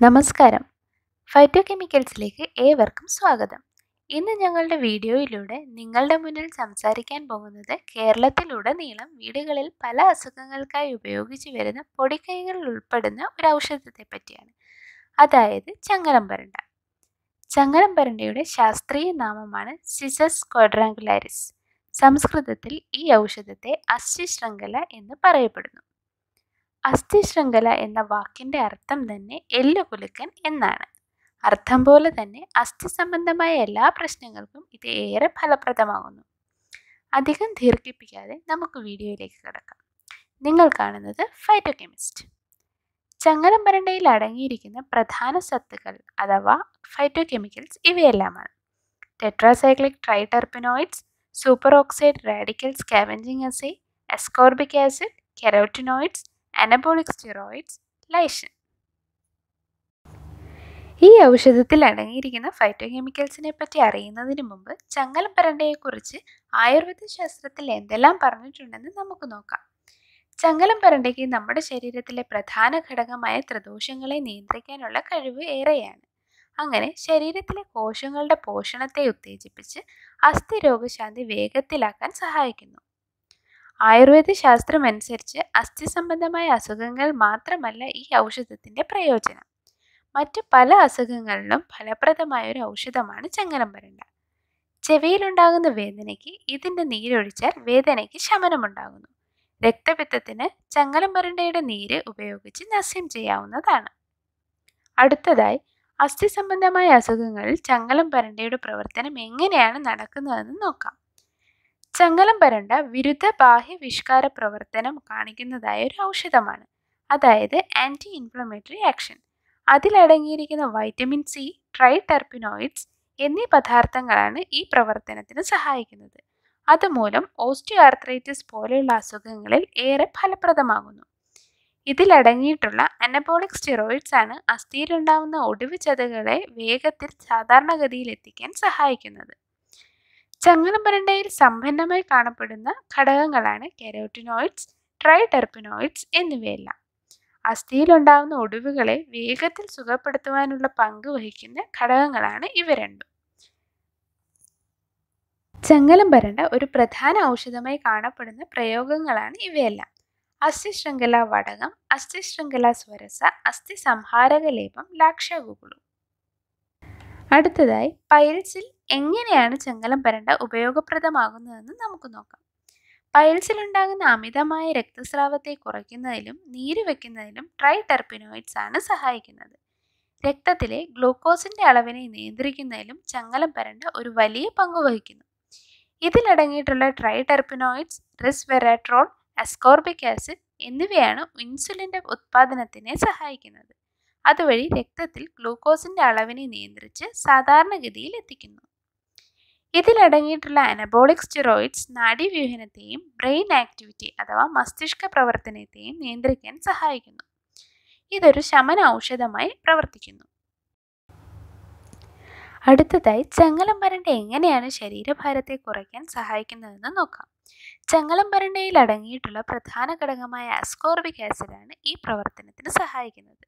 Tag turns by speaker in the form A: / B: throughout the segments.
A: നമസ്കാരം. ഫൈറ്റോ കെമിക്കൽസിലേക്ക് ഏവർക്കും സ്വാഗതം. ഇന്ന് ഞങ്ങളുടെ വീഡിയോയിലൂടെ നിങ്ങളുടെ മുന്നിൽ സംസാരിക്കാൻ പോകുന്നത് കേരളത്തിലുടനീളം വീടുകളിൽ പല അസുഖങ്ങൾക്കായി ഉപയോഗിച്ചു വരുന്ന പൊടിക്കൈകളിൽ ഉൾപ്പെടുന്ന ഒരു ഔഷധത്തെ പറ്റിയാണ്. അതായത് ചങ്ങലം പരണ്ട പരണ്ടയുടെ ശാസ്ത്രീയ നാമമാണ് സിസസ് ക്വാഡ്രാങ്കുലാരിസ് സംസ്കൃതത്തിൽ ഈ ഔഷധത്തെ അസ്ഥിശൃംഖല എന്ന് പറയപ്പെടുന്നു. അസ്ഥിശൃംഖല എന്ന വാക്കിന്റെ അർത്ഥം തന്നെ എല്ലുകുലുക്കൻ എന്നാണ്. അർത്ഥം പോലെ തന്നെ അസ്ഥി സംബന്ധമായ എല്ലാ പ്രശ്നങ്ങൾക്കും ഇത് ഏറെ ഫലപ്രദമാകുന്നു. അധികം ദീർഘിപ്പിക്കാതെ നമുക്ക് വീഡിയോയിലേക്ക് കിടക്കാം. നിങ്ങൾ കാണുന്നത് ഫൈറ്റോകെമിസ്റ്റ് കെമിസ്റ്റ് ചങ്ങലം പരണ്ടയിൽ അടങ്ങിയിരിക്കുന്ന പ്രധാന സത്തുക്കൾ അഥവാ phytochemicals ഇവയെല്ലാമാണ്. Tetracyclic triterpenoids superoxide radical scavenging assay ascorbic acid carotenoids anabolic steroids ലൈഷൻ ഈ ഔഷധത്തിൽ അടങ്ങിയിരിക്കുന്ന ഫൈറ്റോകെമിക്കൽസിനെ പറ്റി അറിയുന്നതിന് മുമ്പ് ചങ്ങലപ്പരണ്ടയെക്കുറിച്ച് ആയുർവേദ ശാസ്ത്രത്തിൽ എന്തെല്ലാം പറഞ്ഞിട്ടുണ്ടെന്ന് നമുക്ക് നോക്കാം. ചങ്ങലം പരണ്ടയ്ക്ക് നമ്മുടെ ശരീരത്തിലെ പ്രധാന ഘടകമായ ത്രിദോഷങ്ങളെ നിയന്ത്രിക്കാനുള്ള കഴിവ് ഏറെയാണ്. അങ്ങനെ ശരീരത്തിലെ കോശങ്ങളുടെ പോഷണത്തെ ഉത്തേജിപ്പിച്ച് അസ്ഥി രോഗശാന്തി വേഗത്തിലാക്കാൻ സഹായിക്കുന്നു. ആയുർവേദ ശാസ്ത്രം അനുസരിച്ച് അസ്ഥി സംബന്ധമായ അസുഖങ്ങൾ മാത്രമല്ല ഈ ഔഷധത്തിന്റെ പ്രയോജനം. മറ്റു പല അസുഖങ്ങളിലും ഫലപ്രദമായ ഒരു ഔഷധമാണ് ചങ്ങലം പരണ്ട ചെവിയിലുണ്ടാകുന്ന വേദനയ്ക്ക് ഇതിന്റെ നീരൊഴിച്ചാൽ വേദനയ്ക്ക് ശമനമുണ്ടാകുന്നു. രക്തപിത്തത്തിന് ചങ്ങലം പരണ്ടയുടെ നീര് ഉപയോഗിച്ച് നസ്യം ചെയ്യാവുന്നതാണ്. അടുത്തതായി അസ്ഥി സംബന്ധമായ അസുഖങ്ങളിൽ ചങ്ങലം പരണ്ടയുടെ പ്രവർത്തനം എങ്ങനെയാണ് നടക്കുന്നതെന്ന് നോക്കാം. ചങ്ങലം പരണ്ട വിരുദ്ധ ബാഹ്യ വിഷ്കാര പ്രവർത്തനം കാണിക്കുന്നതായ ഒരു ഔഷധമാണ്. അതായത് ആന്റി ഇൻഫ്ലമേറ്ററി ആക്ഷൻ അതിലടങ്ങിയിരിക്കുന്ന വൈറ്റമിൻ സി ട്രൈ ടെർപിനോയിഡ്സ് എന്നീ പദാർത്ഥങ്ങളാണ് ഈ പ്രവർത്തനത്തിന് സഹായിക്കുന്നത്. അതുമൂലം ഓസ്റ്റിയോ ആർത്രൈറ്റിസ് പോലെയുള്ള അസുഖങ്ങളിൽ ഏറെ ഫലപ്രദമാകുന്നു. ഇതിലടങ്ങിയിട്ടുള്ള അനബോളിക് സ്റ്റിറോയിഡ്സ് ആണ് അസ്ഥിയിലുണ്ടാവുന്ന ഒടിവ് ചതകളെ വേഗത്തിൽ സാധാരണഗതിയിൽ എത്തിക്കാൻ സഹായിക്കുന്നത്. ചങ്ങലം പരണ്ടയിൽ സമ്പന്നമായി കാണപ്പെടുന്ന ഘടകങ്ങളാണ് കെരോട്ടിനോയിഡ്സ് ട്രൈടെർപ്പിനോയിഡ്സ് എന്നിവയെല്ലാം. അസ്ഥിയിലുണ്ടാകുന്ന ഒടിവുകളെ വേഗത്തിൽ സുഖപ്പെടുത്തുവാനുള്ള പങ്ക് വഹിക്കുന്ന ഘടകങ്ങളാണ് ഇവ രണ്ടും. ചങ്ങലം പരണ്ട ഒരു പ്രധാന ഔഷധമായി കാണപ്പെടുന്ന പ്രയോഗങ്ങളാണ് ഇവയെല്ലാം. അസ്ഥിശൃംഖല വടകം അസ്ഥിശൃംഖല സ്വരസ അസ്ഥി സംഹാരക ലേപം അടുത്തതായി പൈൽസിൽ എങ്ങനെയാണ് ചങ്ങലം പരണ്ട ഉപയോഗപ്രദമാകുന്നതെന്ന് നമുക്ക് നോക്കാം. പൈൽസിലുണ്ടാകുന്ന അമിതമായ രക്തസ്രാവത്തെ കുറയ്ക്കുന്നതിലും നീര് വയ്ക്കുന്നതിലും ട്രൈ ടെർപിനോയിഡ്സ് ആണ് സഹായിക്കുന്നത്. രക്തത്തിലെ ഗ്ലൂക്കോസിന്റെ അളവിനെ നിയന്ത്രിക്കുന്നതിലും ചങ്ങലം പരണ്ട ഒരു വലിയ പങ്ക് വഹിക്കുന്നു. ഇതിലടങ്ങിയിട്ടുള്ള triterpenoids resveratrol ascorbic acid എന്നിവയാണ് ഇൻസുലിന്റെ ഉത്പാദനത്തിനെ സഹായിക്കുന്നത്. അതുവഴി രക്തത്തിൽ ഗ്ലൂക്കോസിന്റെ അളവിനെ നിയന്ത്രിച്ച് സാധാരണഗതിയിൽ എത്തിക്കുന്നു. ഇതിലടങ്ങിയിട്ടുള്ള അനബോളിക് സ്റ്റിറോയിഡ്സ് നാഡീവ്യൂഹനത്തെയും ബ്രെയിൻ ആക്ടിവിറ്റി അഥവാ മസ്തിഷ്ക പ്രവർത്തനത്തെയും നിയന്ത്രിക്കാൻ സഹായിക്കുന്നു. ഇതൊരു ശമന ഔഷധമായി പ്രവർത്തിക്കുന്നു. അടുത്തതായി ചങ്ങലം പരണ്ട എങ്ങനെയാണ് ശരീരഭാരത്തെ കുറയ്ക്കാൻ സഹായിക്കുന്നതെന്ന് നോക്കാം. ചങ്ങലം പരണ്ടയിൽ അടങ്ങിയിട്ടുള്ള പ്രധാന ഘടകമായ അസ്കോർബിക് ആസിഡാണ് ഈ പ്രവർത്തനത്തിന് സഹായിക്കുന്നത്.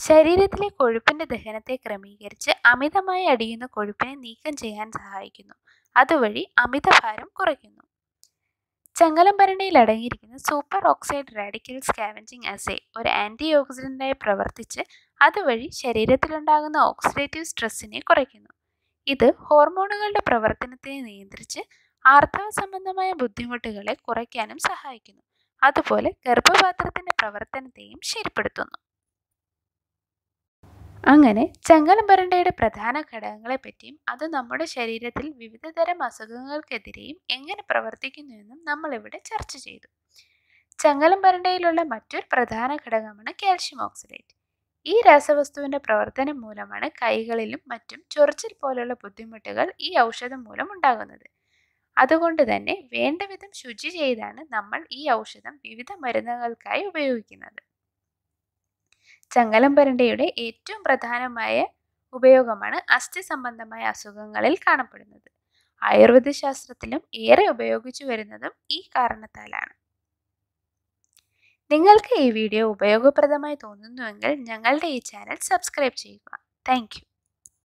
A: ശരീരത്തിലെ കൊഴുപ്പിന്റെ ദഹനത്തെ ക്രമീകരിച്ച് അമിതമായി അടിയുന്ന കൊഴുപ്പിനെ നീക്കം ചെയ്യാൻ സഹായിക്കുന്നു. അതുവഴി അമിതഭാരം കുറയ്ക്കുന്നു. ചങ്ങലം ഭരണിയിൽ അടങ്ങിയിരിക്കുന്ന super oxide radical scavenging assay ഒരു ആന്റി ഓക്സിഡന്റായി പ്രവർത്തിച്ച് അതുവഴി ശരീരത്തിലുണ്ടാകുന്ന ഓക്സിഡേറ്റീവ് സ്ട്രെസ്സിനെ കുറയ്ക്കുന്നു. ഇത് ഹോർമോണുകളുടെ പ്രവർത്തനത്തെ നിയന്ത്രിച്ച് ആർത്തവ സംബന്ധമായ ബുദ്ധിമുട്ടുകളെ കുറയ്ക്കാനും സഹായിക്കുന്നു. അതുപോലെ ഗർഭപാത്രത്തിന്റെ പ്രവർത്തനത്തെയും ശരിപ്പെടുത്തുന്നു. അങ്ങനെ ചങ്ങലം പരണ്ടയുടെ പ്രധാന ഘടകങ്ങളെപ്പറ്റിയും അത് നമ്മുടെ ശരീരത്തിൽ വിവിധതരം അസുഖങ്ങൾക്കെതിരെയും എങ്ങനെ പ്രവർത്തിക്കുന്നു എന്നും നമ്മൾ ഇവിടെ ചർച്ച ചെയ്തു. ചങ്ങലം പരണ്ടയിലുള്ള മറ്റൊരു പ്രധാന ഘടകമാണ് കാൽഷ്യം ഓക്സിഡേറ്റ്. ഈ രാസവസ്തുവിന്റെ പ്രവർത്തനം മൂലമാണ് കൈകളിലും മറ്റും ചൊറിച്ചിൽ പോലുള്ള ബുദ്ധിമുട്ടുകൾ ഈ ഔഷധം മൂലം ഉണ്ടാകുന്നത്. അതുകൊണ്ട് തന്നെ വേണ്ടവിധം ശുചി ചെയ്താണ് നമ്മൾ ഈ ഔഷധം വിവിധ മരുന്നുകൾക്കായി ഉപയോഗിക്കുന്നത്. ചങ്ങലം പരണ്ടയുടെ ഏറ്റവും പ്രധാനമായ ഉപയോഗമാണ് അസ്ഥി സംബന്ധമായ അസുഖങ്ങളിൽ കാണപ്പെടുന്നത്. ആയുർവേദ ശാസ്ത്രത്തിലും ഏറെ ഉപയോഗിച്ചു വരുന്നതും ഈ കാരണത്താലാണ്. നിങ്ങൾക്ക് ഈ വീഡിയോ ഉപയോഗപ്രദമായി തോന്നുന്നുവെങ്കിൽ ഞങ്ങളുടെ ഈ ചാനൽ സബ്സ്ക്രൈബ് ചെയ്യുക. താങ്ക്